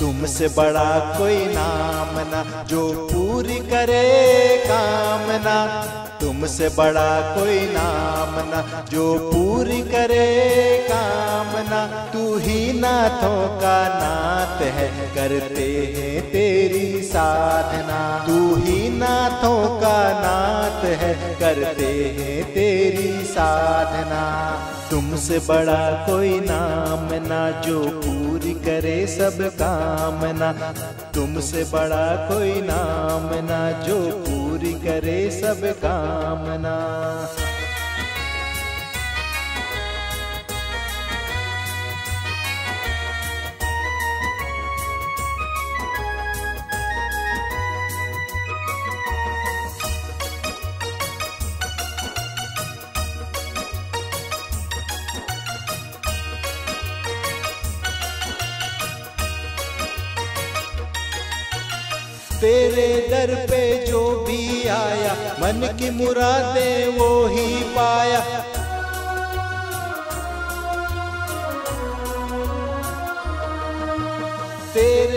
तुमसे बड़ा कोई नाम ना, जो पूरी करे कामना तुमसे बड़ा कोई नाम ना, जो पूरी करे कामना तू ही नाथों का नाथ है, करते हैं तेरी साधना। तू ही नाथों का नाथ है, करते हैं तेरी साधना। तुमसे बड़ा कोई नाम ना जो पूरी करे सब कामना तुमसे बड़ा कोई नाम ना जो पूरी करे सब कामना तेरे दर पे जो भी आया मन की मुरादें वो ही पाया। तेरे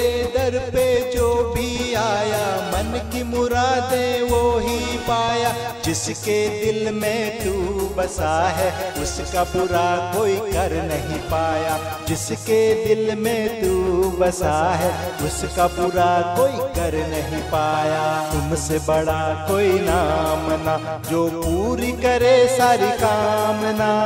दर पे जो भी आया, मन की मुरादें वो ही पाया। जिसके दिल में तू बसा है, उसका बुरा कोई कर नहीं पाया। जिसके दिल में तू बसा है, उसका बुरा कोई कर नहीं पाया। तुमसे बड़ा कोई नाम ना जो पूरी करे सारी कामना।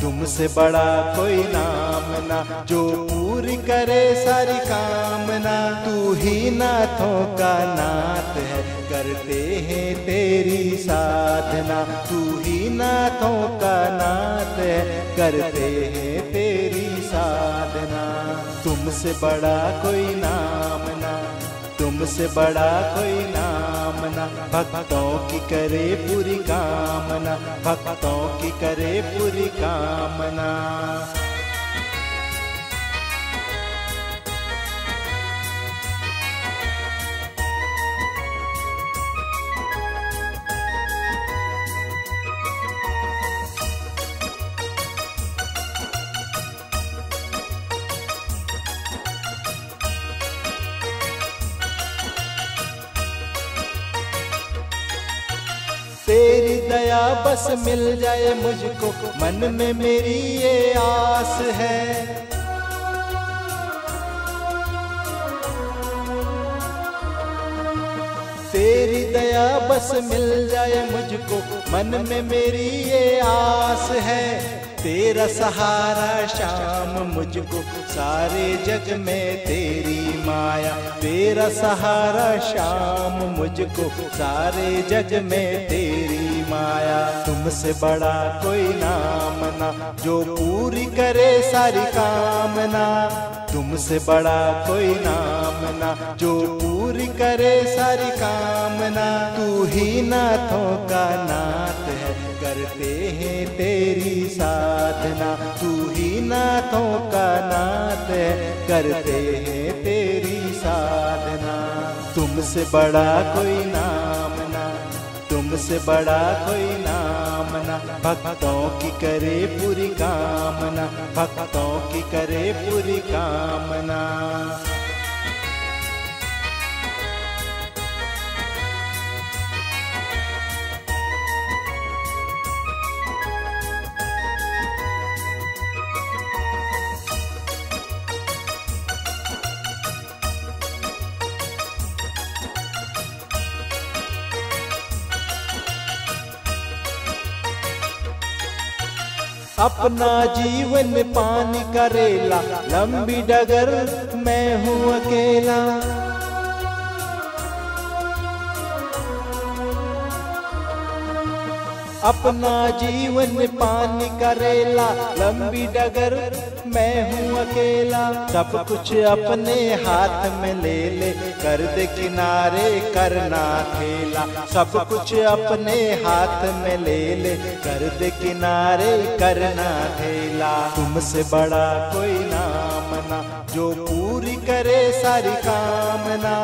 तुमसे बड़ा कोई नाम ना, जो पूरी करे सारी कामना। तू ही नाथों का नाथ है, करते हैं तेरी साधना। तू ही नाथों का नाथ है, करते हैं तेरी साधना। तुमसे बड़ा कोई नाम तुमसे बड़ा कोई नाम ना भक्तों की करे पूरी कामना। भक्तों की करे पूरी कामना। दया बस मिल जाए मुझको, मन में मेरी ये आस है। तेरी दया बस मिल जाए मुझको, मन में मेरी ये आस है। तेरा सहारा शाम मुझको, सारे जग में तेरी माया। तेरा सहारा शाम मुझको, सारे जग में तेरी माया। तुमसे बड़ा कोई नाम ना, जो पूरी करे सारी कामना। तुमसे बड़ा कोई नाम ना, जो पूरी करे सारी कामना। तू ही नाथों का नाथ है, करते हैं तेरी साधना। तू ही नाथों का नाथ है, करते हैं तेरी साधना। तुमसे बड़ा कोई नाम तुमसे बड़ा कोई नाम ना भक्तों की करे पूरी कामना। भक्तों की करे पूरी कामना। अपना जीवन पान करेला। लंबी डगर मैं हूँ अकेला। अपना जीवन पान करेला। लंबी डगर मैं हूँ अकेला। सब कुछ अपने हाथ में ले ले। कर दे किनारे करना खेला सब कुछ अपने हाथ में ले ले कर दे किनारे करना खेला तुमसे बड़ा कोई नाम ना जो पूरी करे सारी कामना।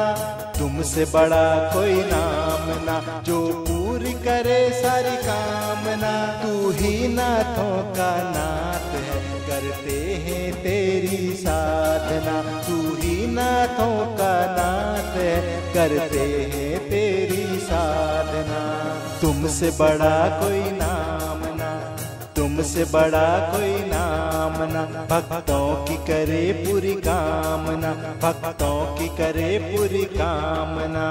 तुमसे बड़ा कोई नाम ना जो पूरी करे सारी कामना। तू ही नाथों का नाथ है, करते हैं तेरी साधना। तू ही नाथों का है करते हैं तेरी साधना। तुमसे बड़ा कोई नाम ना तुमसे बड़ा कोई नाम ना भक्तों की करे पूरी कामना, भक्तों की करे पूरी कामना।